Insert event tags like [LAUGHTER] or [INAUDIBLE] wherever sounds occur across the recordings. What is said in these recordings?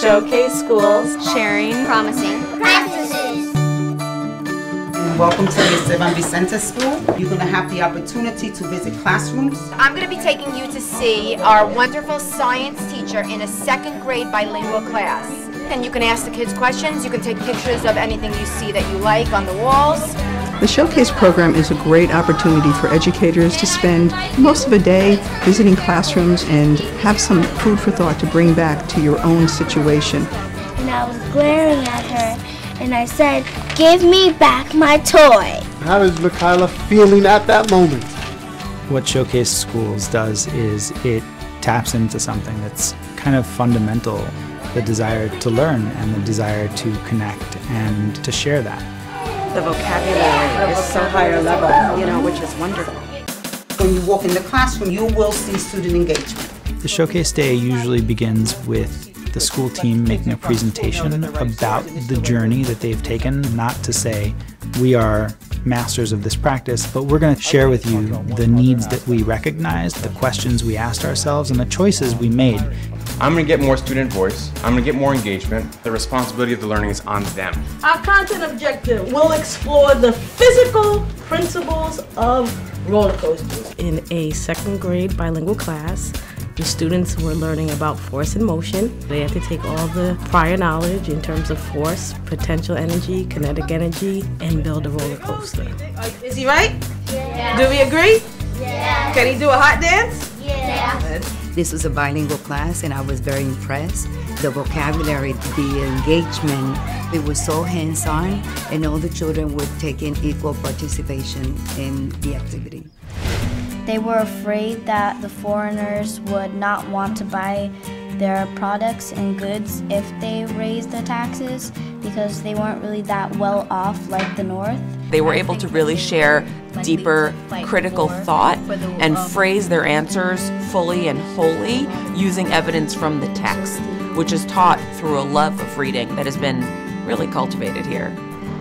Showcase Schools. Sharing. Promising. Practices. Welcome to the Esteban Vicente School. You're going to have the opportunity to visit classrooms. I'm going to be taking you to see our wonderful science teacher in a second grade bilingual class. And you can ask the kids questions, you can take pictures of anything you see that you like on the walls. The Showcase program is a great opportunity for educators to spend most of a day visiting classrooms and have some food for thought to bring back to your own situation. And I was glaring at her and I said, Give me back my toy. How is Michaela feeling at that moment? What Showcase Schools does is it taps into something that's kind of fundamental the desire to learn and the desire to connect and to share that. The vocabulary is so higher level, you know, which is wonderful. When you walk in the classroom, you will see student engagement. The Showcase Day usually begins with the school team making a presentation about the journey that they've taken, not to say we are masters of this practice, but we're going to share with you the needs that we recognized, the questions we asked ourselves, and the choices we made. I'm going to get more student voice. I'm going to get more engagement. The responsibility of the learning is on them. Our content objective will explore the physical principles of roller coasters. In a second grade bilingual class, the students were learning about force and motion. They had to take all the prior knowledge in terms of force, potential energy, kinetic energy, and build a roller coaster. Uh, is he right? Yeah. Do we agree? Yeah. Can he do a hot dance? Yeah. This was a bilingual class and I was very impressed. The vocabulary, the engagement, it was so hands-on and all the children were taking equal participation in the activity. They were afraid that the foreigners would not want to buy their products and goods if they raised the taxes because they weren't really that well off like the North. They were able to really share deeper critical thought and phrase their answers fully and wholly using evidence from the text, which is taught through a love of reading that has been really cultivated here.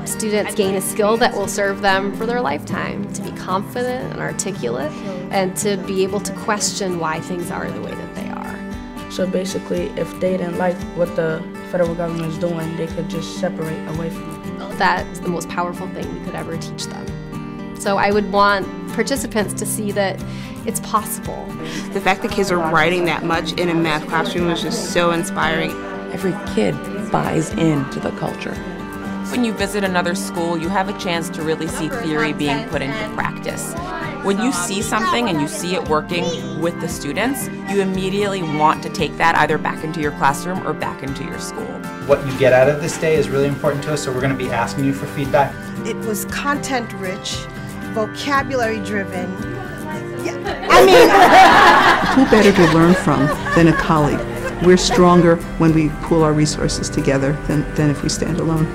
Students gain a skill that will serve them for their lifetime to be confident and articulate and to be able to question why things are the way that they are. So basically, if they didn't like what the federal government is doing, they could just separate away from it. That's the most powerful thing we could ever teach them. So I would want participants to see that it's possible. The fact that kids are writing that much in a math classroom is just so inspiring. Every kid buys into the culture. When you visit another school, you have a chance to really see theory being put into practice. When you see something and you see it working with the students, you immediately want to take that either back into your classroom or back into your school. What you get out of this day is really important to us, so we're going to be asking you for feedback. It was content rich, vocabulary driven. Yeah, I mean, [LAUGHS] Who better to learn from than a colleague? We're stronger when we pool our resources together than, than if we stand alone.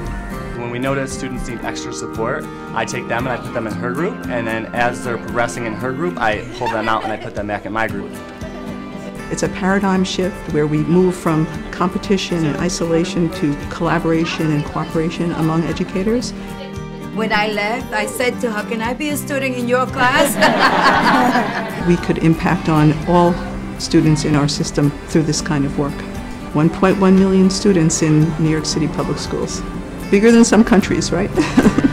When we notice students need extra support, I take them and I put them in her group, and then as they're progressing in her group, I pull them out and I put them back in my group. It's a paradigm shift where we move from competition and isolation to collaboration and cooperation among educators. When I left, I said to her, Can I be a student in your class? [LAUGHS] we could impact on all students in our system through this kind of work. 1.1 million students in New York City public schools. Bigger than some countries, right? [LAUGHS]